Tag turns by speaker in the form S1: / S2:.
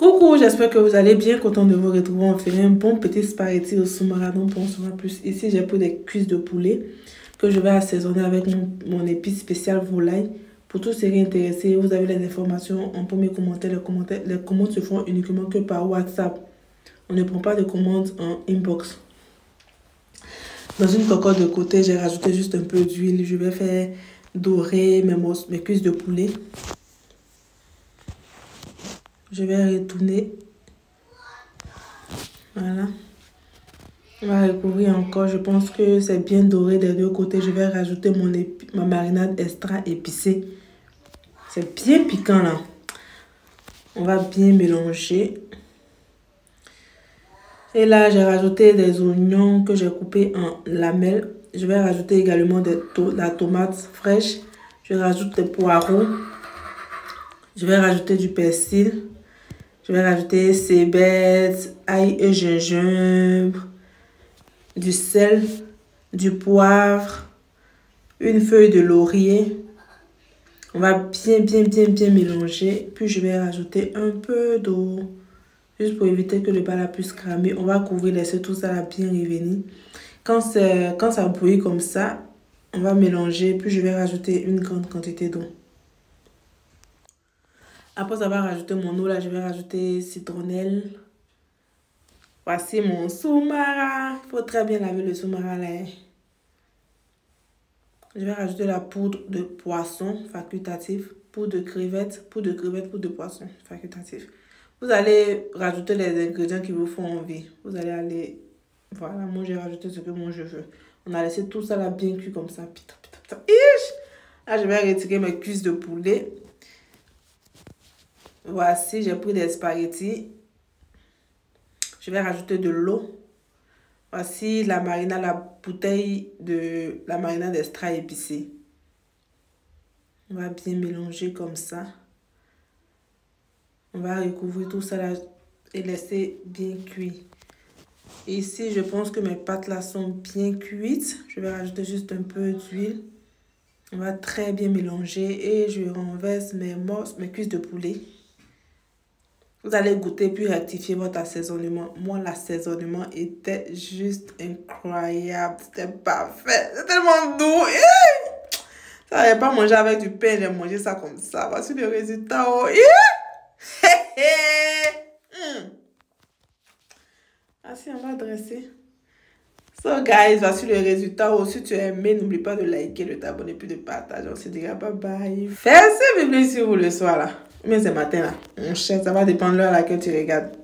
S1: Coucou, j'espère que vous allez bien. Content de vous retrouver. On fait un bon petit spaghetti au sous-marin dont on plus. Ici, j'ai pris des cuisses de poulet que je vais assaisonner avec mon, épice spécial volaille. Pour tous ceux qui sont intéressés, vous avez les informations en premier commentaire. Les, commentaires. les commandes se font uniquement que par WhatsApp. On ne prend pas de commandes en inbox. Dans une cocotte de côté, j'ai rajouté juste un peu d'huile. Je vais faire dorer mes, mes cuisses de poulet. Je vais retourner. Voilà. On va recouvrir encore. Je pense que c'est bien doré des deux côtés. Je vais rajouter mon ma marinade extra épicée. C'est bien piquant là. On va bien mélanger. Et là, j'ai rajouté des oignons que j'ai coupés en lamelles. Je vais rajouter également de la tomate fraîche. Je rajoute des poireaux. Je vais rajouter du persil. Je vais rajouter cébettes, ail et gingembre, du sel, du poivre, une feuille de laurier. On va bien, bien, bien, bien mélanger. Puis je vais rajouter un peu d'eau. Juste pour éviter que le bala puisse cramer. On va couvrir, laisser tout ça bien revenir. Quand, quand ça bouillit comme ça, on va mélanger. Puis je vais rajouter une grande quantité d'eau. Après avoir rajouté mon eau, là, je vais rajouter citronnelle. Voici mon sous-marin. Il faut très bien laver le sous-marin là. Je vais rajouter la poudre de poisson facultatif, poudre de crevettes, poudre de crevettes, poudre de poisson facultatif. Vous allez rajouter les ingrédients qui vous font envie. Vous allez aller... Voilà, moi j'ai rajouté ce que moi je veux. On a laissé tout ça là bien cuit comme ça. Putain, putain, putain. Là, je vais retirer mes cuisses de poulet. Voici, j'ai pris des spaghettis. Je vais rajouter de l'eau. Voici la marinade, la bouteille de la marinade extra épicée. On va bien mélanger comme ça. On va recouvrir tout ça et laisser bien cuit. Ici, je pense que mes pâtes là sont bien cuites. Je vais rajouter juste un peu d'huile. On va très bien mélanger et je renverse mes mes cuisses de poulet. Vous allez goûter puis rectifier votre assaisonnement. Moi, l'assaisonnement était juste incroyable. C'était parfait. C'était tellement doux. Ça n'avait pas mangé avec du pain. J'ai mangé ça comme ça. Voici le résultat. Oh. Hmm. Ah si, on va dresser. So guys, voici le résultat. Oh, si tu as aimé, n'oublie pas de liker, de t'abonner, puis de partager. On se dira bye bye. Faites ce si vous le soir là. Mais c'est matin là. Mon cher, ça va dépendre de l'heure à laquelle tu regardes.